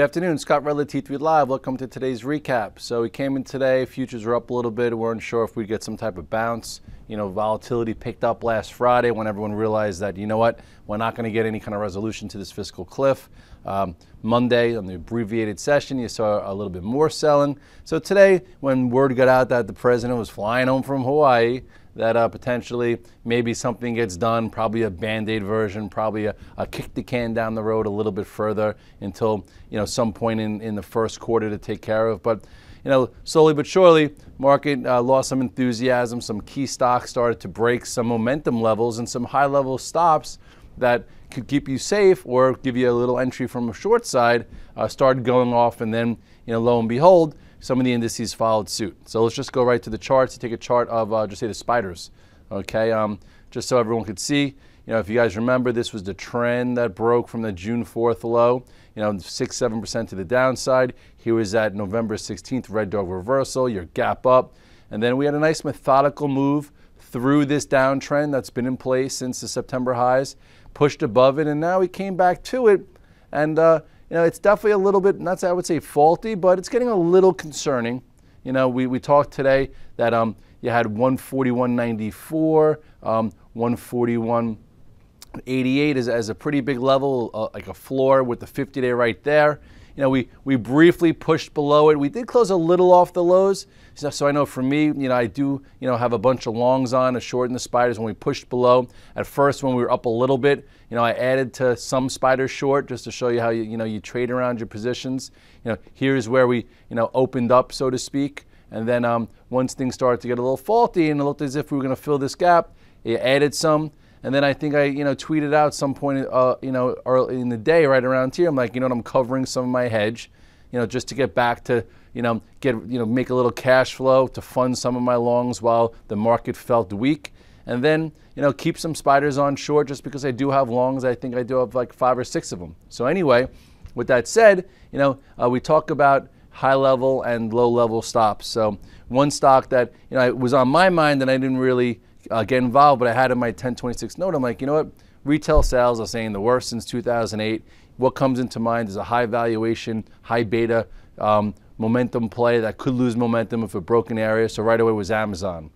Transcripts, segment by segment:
Good afternoon, Scott Redler, T3 Live. Welcome to today's recap. So we came in today, futures were up a little bit. We weren't sure if we'd get some type of bounce. You know, volatility picked up last Friday when everyone realized that, you know what, we're not going to get any kind of resolution to this fiscal cliff. Um, Monday on the abbreviated session, you saw a little bit more selling. So today, when word got out that the president was flying home from Hawaii, that uh, potentially maybe something gets done, probably a band-aid version, probably a, a, kick the can down the road a little bit further until you know some point in, in the first quarter to take care of. But you know, slowly but surely, market uh, lost some enthusiasm. Some key stocks started to break some momentum levels and some high-level stops that could keep you safe or give you a little entry from a short side uh, started going off, and then you know, lo and behold some of the indices followed suit. So let's just go right to the charts. To take a chart of uh, just say the spiders, okay? Um, just so everyone could see. You know, if you guys remember, this was the trend that broke from the June 4th low. You know, six, seven percent to the downside. Here was that November 16th red dog reversal. Your gap up, and then we had a nice methodical move through this downtrend that's been in place since the September highs, pushed above it, and now we came back to it, and. Uh, you know, it's definitely a little bit, not I would say faulty, but it's getting a little concerning. You know, we, we talked today that um, you had 141.94, um, 141.88 is as a pretty big level, uh, like a floor with the 50 day right there. You know, we, we briefly pushed below it. We did close a little off the lows. So, so, I know for me, you know, I do, you know, have a bunch of longs on, a short in the spiders when we pushed below. At first, when we were up a little bit, you know, I added to some spiders short just to show you how you, you know, you trade around your positions. You know, here's where we, you know, opened up, so to speak. And then um, once things started to get a little faulty and it looked as if we were going to fill this gap, I added some. And then I think I, you know, tweeted out some point, uh, you know, early in the day, right around here. I'm like, you know, what, I'm covering some of my hedge, you know, just to get back to, you know, get, you know, make a little cash flow to fund some of my longs while the market felt weak. And then, you know, keep some spiders on short just because I do have longs. I think I do have like five or six of them. So anyway, with that said, you know, uh, we talk about high level and low level stops. So one stock that, you know, was on my mind and I didn't really uh, get involved, but I had in my 1026 note, I'm like, you know what? Retail sales are saying the worst since 2008. What comes into mind is a high valuation, high beta um, momentum play that could lose momentum if a broken area. So right away was Amazon.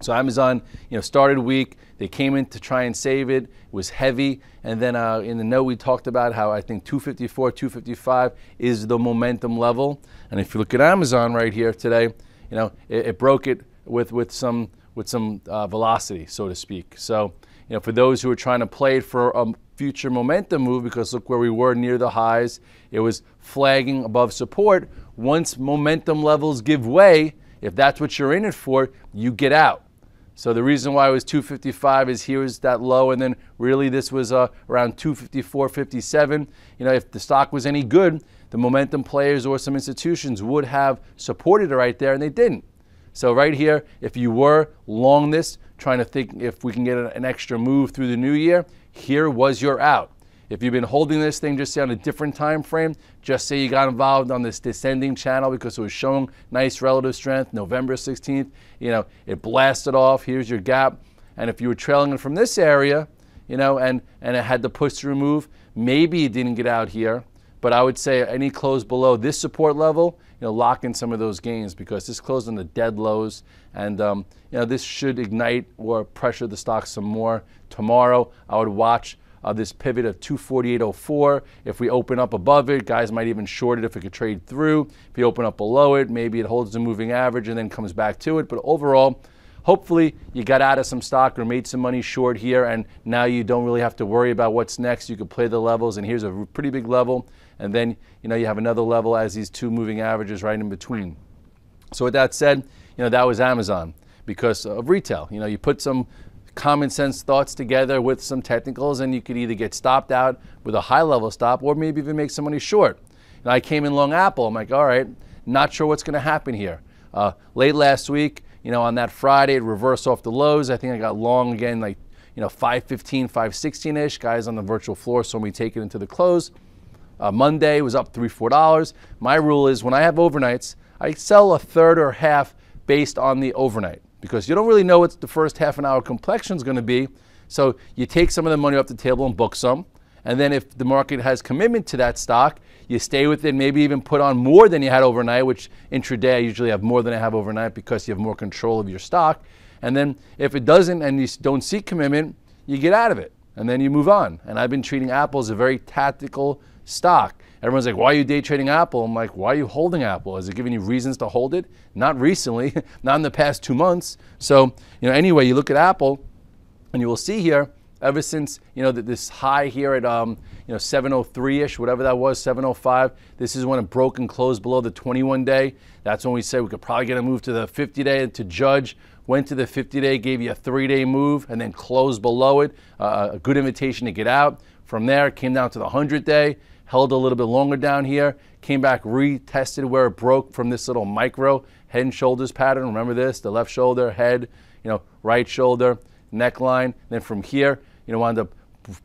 So Amazon, you know, started weak. They came in to try and save it. It was heavy, and then uh, in the note we talked about how I think 254, 255 is the momentum level. And if you look at Amazon right here today, you know, it, it broke it with with some with some uh, velocity, so to speak. So, you know, for those who are trying to play it for a future momentum move, because look where we were near the highs, it was flagging above support. Once momentum levels give way, if that's what you're in it for, you get out. So the reason why it was 255 is here is that low, and then really this was uh, around 254, 57. You know, if the stock was any good, the momentum players or some institutions would have supported it right there, and they didn't. So right here, if you were long this, trying to think if we can get an extra move through the new year, here was your out. If you've been holding this thing just say on a different time frame, just say you got involved on this descending channel because it was showing nice relative strength, November 16th, you know, it blasted off, here's your gap. And if you were trailing it from this area, you know, and, and it had the push through move, maybe it didn't get out here. But I would say any close below this support level, you know, lock in some of those gains because this closed on the dead lows, and um, you know this should ignite or pressure the stock some more. Tomorrow, I would watch uh, this pivot of 248.04. If we open up above it, guys might even short it if it could trade through. If you open up below it, maybe it holds the moving average and then comes back to it. But overall, hopefully you got out of some stock or made some money short here and now you don't really have to worry about what's next. You can play the levels and here's a pretty big level and then you know you have another level as these two moving averages right in between. So with that said, you know that was Amazon because of retail. You know you put some common sense thoughts together with some technicals and you could either get stopped out with a high level stop or maybe even make some money short. And I came in long Apple. I'm like, all right, not sure what's going to happen here. Uh, late last week, you know, on that Friday, it reversed off the lows. I think I got long again, like, you know, 515, 516 ish. Guys on the virtual floor saw me take it into the close. Uh, Monday was up three, four dollars. My rule is when I have overnights, I sell a third or half based on the overnight because you don't really know what the first half an hour complexion is going to be. So you take some of the money off the table and book some, And then if the market has commitment to that stock, you stay with it, maybe even put on more than you had overnight, which intraday I usually have more than I have overnight because you have more control of your stock. And then if it doesn't and you don't see commitment, you get out of it and then you move on. And I've been treating Apple as a very tactical stock. Everyone's like, why are you day trading Apple? I'm like, why are you holding Apple? Is it giving you reasons to hold it? Not recently, not in the past two months. So, you know, anyway, you look at Apple and you will see here, ever since, you know, this high here at, um, you know, 703-ish, whatever that was, 705, this is when it broke and closed below the 21 day. That's when we said we could probably get a move to the 50 day to judge went to the 50 day, gave you a three day move, and then closed below it. Uh, a good invitation to get out. From there, came down to the 100 day, held a little bit longer down here, came back, retested where it broke from this little micro head and shoulders pattern. Remember this? The left shoulder, head, you know, right shoulder, neckline. Then from here, you know, wound up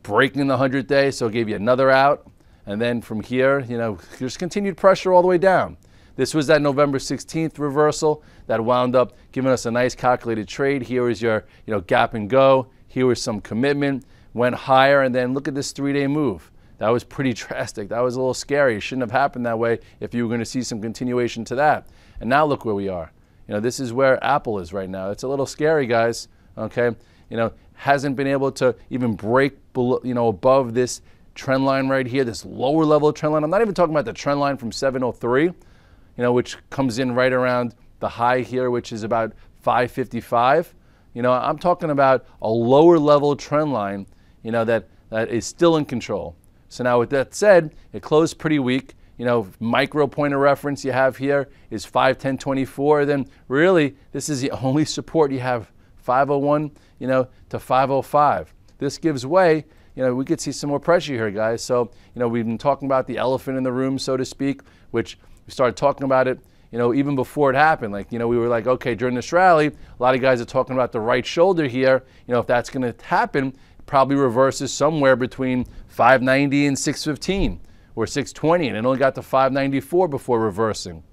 breaking the 100 day, so it gave you another out. And then from here, you know, just continued pressure all the way down. This was that November 16th reversal that wound up giving us a nice calculated trade. Here is your you know, gap and go. Here was some commitment, went higher, and then look at this three-day move. That was pretty drastic. That was a little scary. It shouldn't have happened that way if you were going to see some continuation to that. And now look where we are. You know, this is where Apple is right now. It's a little scary, guys. Okay, you know, hasn't been able to even break below, you know, above this trend line right here, this lower level trend line. I'm not even talking about the trend line from 703 you know, which comes in right around the high here, which is about 555. You know, I'm talking about a lower level trend line, you know, that, that is still in control. So now with that said, it closed pretty weak. You know, micro point of reference you have here is 510.24. Then really, this is the only support you have 501, you know, to 505. This gives way, you know, we could see some more pressure here, guys. So, you know, we've been talking about the elephant in the room, so to speak, which we started talking about it, you know, even before it happened. Like, you know, we were like, okay, during this rally, a lot of guys are talking about the right shoulder here. You know, if that's going to happen, probably reverses somewhere between 590 and 615 or 620, and it only got to 594 before reversing.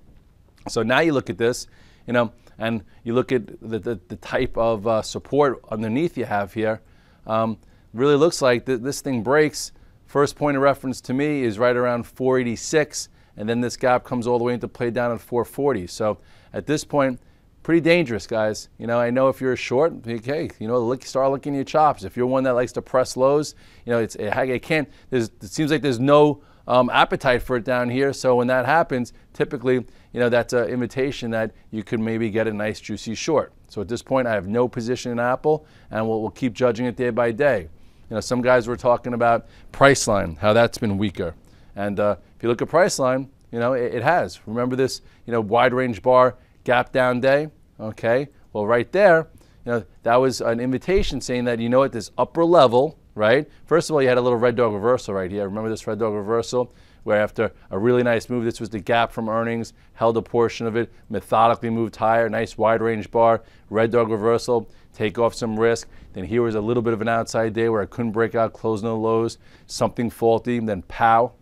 So now you look at this, you know, and you look at the, the, the type of uh, support underneath you have here. Um, really looks like th this thing breaks. First point of reference to me is right around 486 and then this gap comes all the way into play down at 440. So at this point, pretty dangerous, guys. You know, I know if you're a short, okay, you know, lick, start looking at your chops. If you're one that likes to press lows, you know, it's it, it can't. There's, it seems like there's no um, appetite for it down here. So when that happens, typically, you know, that's an invitation that you could maybe get a nice juicy short. So at this point, I have no position in Apple, and we'll, we'll keep judging it day by day. You know, some guys were talking about Priceline, how that's been weaker. And uh, if you look at Priceline, you know, it, it, has. Remember this, you know, wide range bar gap down day? Okay. Well, right there, you know, that was an invitation saying that, you know, at this upper level, right? First of all, you had a little red dog reversal right here. Remember this red dog reversal? Where after a really nice move, this was the gap from earnings, held a portion of it, methodically moved higher, nice wide range bar, red dog reversal, take off some risk. Then here was a little bit of an outside day where I couldn't break out, closing the lows, something faulty, then pow,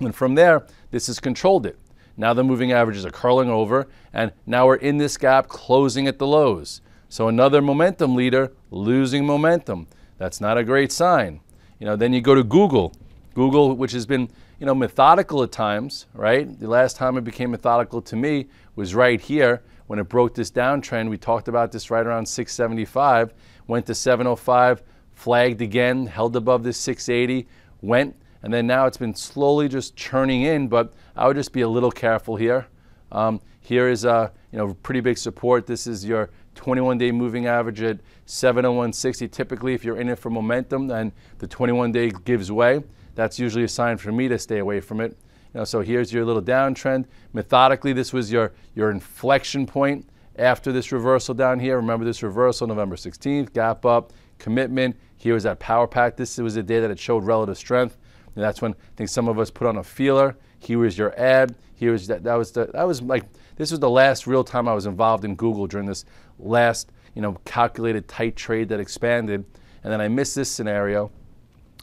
and from there, this has controlled it. Now the moving averages are curling over, and now we're in this gap closing at the lows. So another momentum leader losing momentum. That's not a great sign. You know, then you go to Google. Google, which has been, you know, methodical at times, right? The last time it became methodical to me was right here when it broke this downtrend. We talked about this right around 675, went to 705, flagged again, held above this 680, went and then now it's been slowly just churning in, but I would just be a little careful here. Um, here is a you know pretty big support. This is your 21-day moving average at 701.60. Typically, if you're in it for momentum then the 21-day gives way, that's usually a sign for me to stay away from it. You know, so here's your little downtrend. Methodically, this was your, your inflection point after this reversal down here. Remember this reversal, November 16th, gap up, commitment. Here was that power pack. This was a day that it showed relative strength. And that's when I think some of us put on a feeler. Here was your ad. Here was that. That was the. That was like. This was the last real time I was involved in Google during this last, you know, calculated tight trade that expanded. And then I missed this scenario.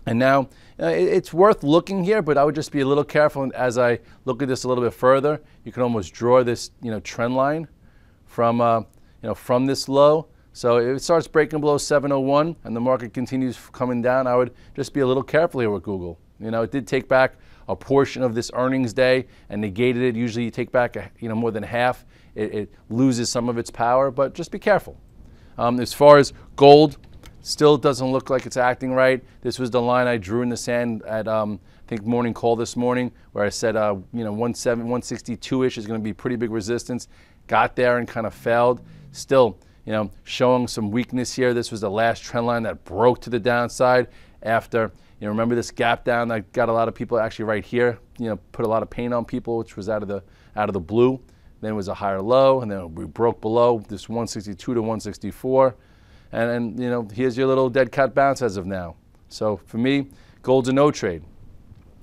And now uh, it's worth looking here, but I would just be a little careful as I look at this a little bit further. You can almost draw this, you know, trend line from, uh, you know, from this low. So if it starts breaking below 701 and the market continues coming down, I would just be a little careful here with Google. You know, it did take back a portion of this earnings day and negated it. Usually you take back, a, you know, more than half. It, it, loses some of its power, but just be careful. Um, as far as gold, still doesn't look like it's acting right. This was the line I drew in the sand at, um, I think, morning call this morning, where I said, uh, you know, 162-ish is going to be pretty big resistance. Got there and kind of failed. Still, you know, showing some weakness here. This was the last trend line that broke to the downside after, you know, remember this gap down that got a lot of people actually right here, you know, put a lot of pain on people, which was out of the out of the blue. Then it was a higher low, and then we broke below this 162 to 164. And, and you know, here's your little dead cat bounce as of now. So for me, gold's a no trade.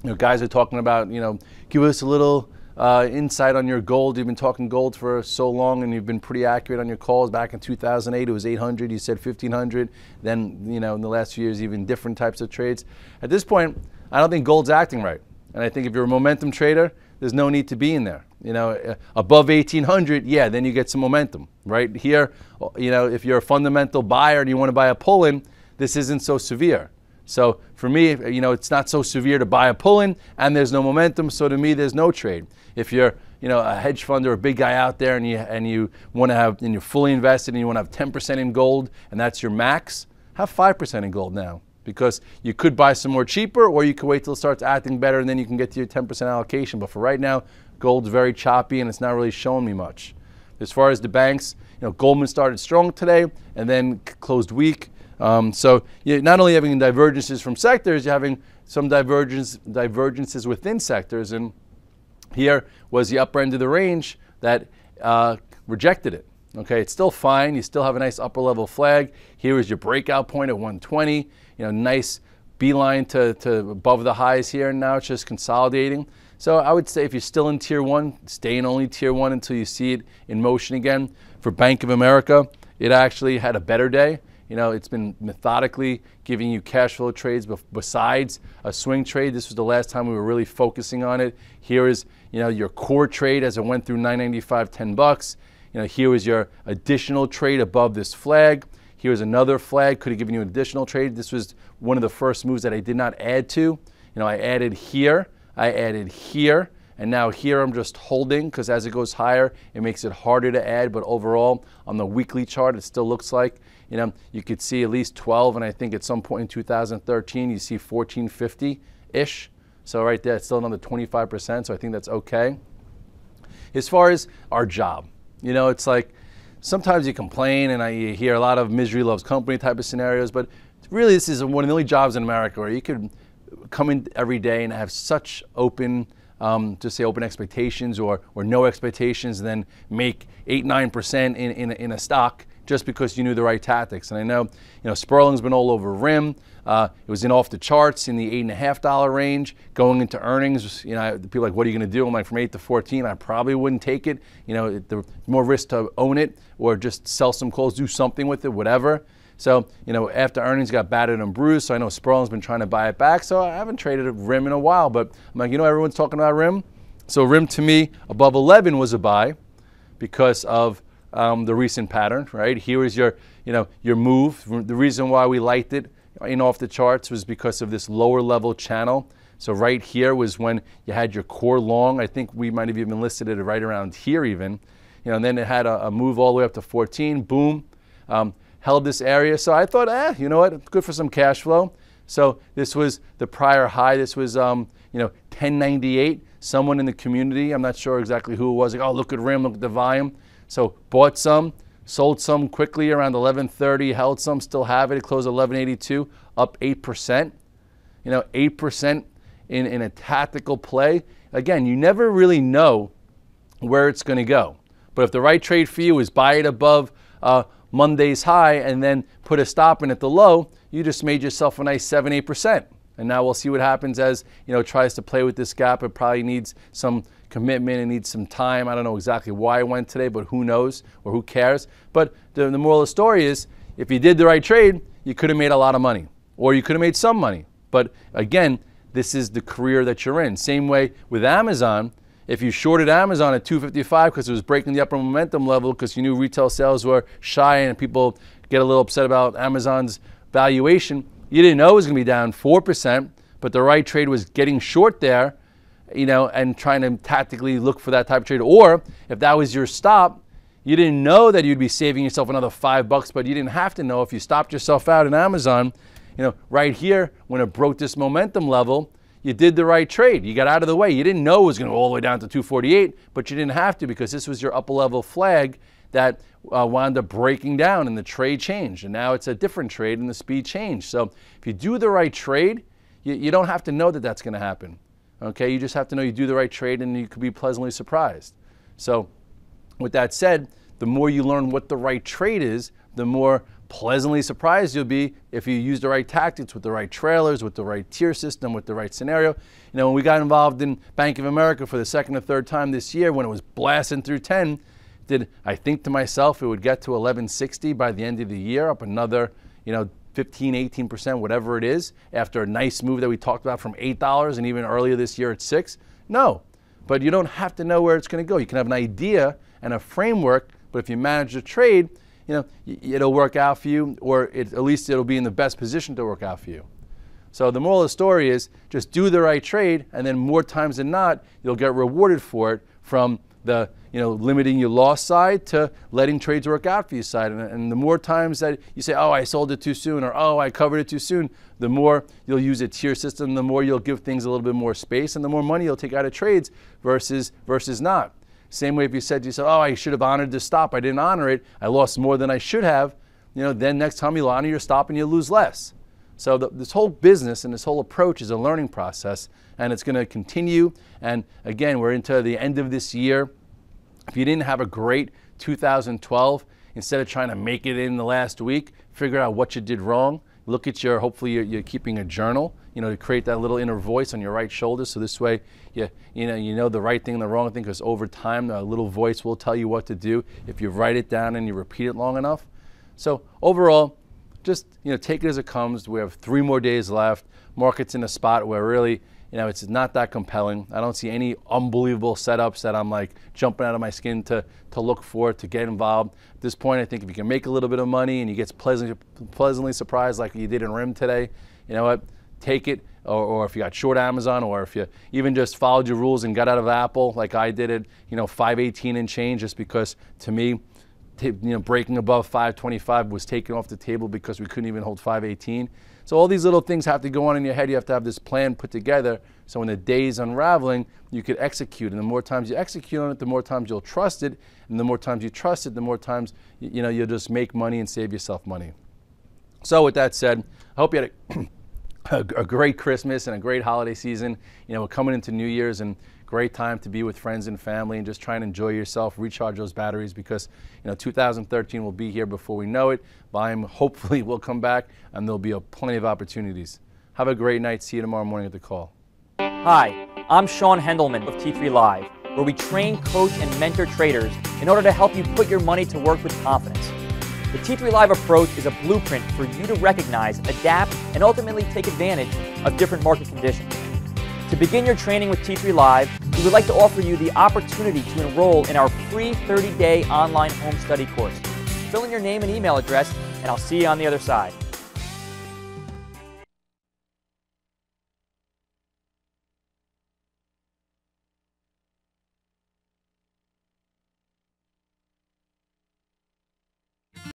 You know, guys are talking about, you know, give us a little uh, insight on your gold. You've been talking gold for so long, and you've been pretty accurate on your calls. Back in 2008, it was 800. You said 1500. Then, you know, in the last few years, even different types of trades. At this point, I don't think gold's acting right. And I think if you're a momentum trader, there's no need to be in there. You know, uh, above 1800, yeah, then you get some momentum, right? Here, you know, if you're a fundamental buyer and you want to buy a pull-in, this isn't so severe. So for me, you know, it's not so severe to buy a pull-in and there's no momentum, so to me, there's no trade. If you're, you know, a hedge fund or a big guy out there and you, and you want to have, and you're fully invested and you want to have 10% in gold and that's your max, have 5% in gold now because you could buy some more cheaper or you could wait till it starts acting better and then you can get to your 10% allocation. But for right now, gold's very choppy and it's not really showing me much. As far as the banks, you know, Goldman started strong today and then closed weak. Um, so you're not only having divergences from sectors, you're having some divergence, divergences within sectors. And here was the upper end of the range that uh, rejected it. Okay, it's still fine. You still have a nice upper level flag. Here is your breakout point at 120. You know, nice beeline to, to above the highs here. And now it's just consolidating. So I would say if you're still in tier one, stay in only tier one until you see it in motion again. For Bank of America, it actually had a better day. You know, it's been methodically giving you cash flow trades besides a swing trade. This was the last time we were really focusing on it. Here is, you know, your core trade as it went through 995, 10 bucks. You know, here was your additional trade above this flag. Here's another flag, could have given you an additional trade. This was one of the first moves that I did not add to. You know, I added here, I added here, and now here I'm just holding because as it goes higher, it makes it harder to add. But overall, on the weekly chart, it still looks like, you know, you could see at least 12, and I think at some point in 2013, you see 1450-ish. So right there, it's still another 25%, so I think that's okay. As far as our job, you know, it's like sometimes you complain and I you hear a lot of misery loves company type of scenarios, but really this is one of the only jobs in America where you could come in every day and have such open, um, just say open expectations or, or no expectations and then make 8 9% in, in, in a stock just because you knew the right tactics. And I know, you know, Sperling's been all over RIM. Uh, it was in off the charts in the eight and a half dollar range. Going into earnings, you know, people like, what are you going to do? I'm like, from eight to 14, I probably wouldn't take it. You know, the more risk to own it or just sell some calls, do something with it, whatever. So, you know, after earnings got battered and bruised, so I know Sperling's been trying to buy it back. So I haven't traded a RIM in a while, but I'm like, you know, everyone's talking about RIM. So RIM to me above 11 was a buy because of um, the recent pattern, right? Here is your, you know, your move. The reason why we liked it in off the charts was because of this lower level channel. So right here was when you had your core long. I think we might have even listed it right around here even. You know, and then it had a, a move all the way up to 14, boom, um, held this area. So I thought, eh, you know what, good for some cash flow. So this was the prior high. This was, um, you know, 1098. Someone in the community, I'm not sure exactly who it was, like, oh, look at RIM, look at the volume. So bought some, sold some quickly around 11:30, held some, still have it. It closed 11.82, up 8%. You know, 8% in, in a tactical play. Again, you never really know where it's going to go. But if the right trade for you is buy it above uh, Monday's high and then put a stop in at the low, you just made yourself a nice 7 8%. And now we'll see what happens as you know tries to play with this gap. It probably needs some commitment. and needs some time. I don't know exactly why I went today, but who knows or who cares. But the, the moral of the story is, if you did the right trade, you could have made a lot of money, or you could have made some money. But again, this is the career that you're in. Same way with Amazon. If you shorted Amazon at 255 because it was breaking the upper momentum level because you knew retail sales were shy and people get a little upset about Amazon's valuation. You didn't know it was going to be down 4%, but the right trade was getting short there, you know, and trying to tactically look for that type of trade. Or if that was your stop, you didn't know that you'd be saving yourself another five bucks, but you didn't have to know if you stopped yourself out in Amazon, you know, right here when it broke this momentum level, you did the right trade. You got out of the way. You didn't know it was going to go all the way down to 248, but you didn't have to because this was your upper level flag that uh, wound up breaking down and the trade changed. And now it's a different trade and the speed changed. So if you do the right trade, you, you don't have to know that that's going to happen. Okay, you just have to know you do the right trade and you could be pleasantly surprised. So, with that said, the more you learn what the right trade is, the more pleasantly surprised you'll be if you use the right tactics with the right trailers, with the right tier system, with the right scenario. You know, when we got involved in Bank of America for the second or third time this year when it was blasting through 10, did I think to myself it would get to 1160 by the end of the year, up another, you know, 15, 18%, whatever it is, after a nice move that we talked about from $8 and even earlier this year at 6 No, but you don't have to know where it's going to go. You can have an idea and a framework, but if you manage the trade, you know, it'll work out for you, or it, at least it'll be in the best position to work out for you. So the moral of the story is just do the right trade, and then more times than not, you'll get rewarded for it from the you know limiting your loss side to letting trades work out for you side. And, and, the more times that you say, oh, I sold it too soon, or oh, I covered it too soon, the more you'll use a tier system, the more you'll give things a little bit more space, and the more money you'll take out of trades versus versus not. Same way if you said to yourself, oh, I should have honored this stop. I didn't honor it. I lost more than I should have. You know, then next time you'll honor your stop and you'll lose less. So the, this whole business and this whole approach is a learning process, and it's going to continue. And again, we're into the end of this year. If you didn't have a great 2012, instead of trying to make it in the last week, figure out what you did wrong. Look at your, hopefully you're, you're keeping a journal you know, to create that little inner voice on your right shoulder. So this way, you, you know, you know the right thing and the wrong thing because over time, the little voice will tell you what to do if you write it down and you repeat it long enough. So overall, just, you know, take it as it comes. We have three more days left. Market's in a spot where really, you know, it's not that compelling. I don't see any unbelievable setups that I'm like jumping out of my skin to, to look for, to get involved. At this point, I think if you can make a little bit of money and you get pleasantly, pleasantly surprised like you did in RIM today, you know what? take it, or, or, if you got short Amazon, or if you even just followed your rules and got out of Apple like I did it, you know, 518 and change, just because to me, you know, breaking above 525 was taken off the table because we couldn't even hold 518. So all these little things have to go on in your head. You have to have this plan put together. So when the day is unraveling, you could execute. And the more times you execute on it, the more times you'll trust it. And the more times you trust it, the more times you know you'll just make money and save yourself money. So with that said, I hope you had a a, great Christmas and a great holiday season. You know, we're coming into New Year's and great time to be with friends and family and just try and enjoy yourself, recharge those batteries because, you know, 2013 will be here before we know it. Volume hopefully will come back and there'll be a plenty of opportunities. Have a great night. See you tomorrow morning at the call. Hi, I'm Sean Hendelman of T3 Live, where we train, coach, and mentor traders in order to help you put your money to work with confidence. The T3 Live approach is a blueprint for you to recognize, adapt, and ultimately take advantage of different market conditions. To begin your training with T3 Live, we would like to offer you the opportunity to enroll in our free 30-day online home study course. Fill in your name and email address, and I'll see you on the other side.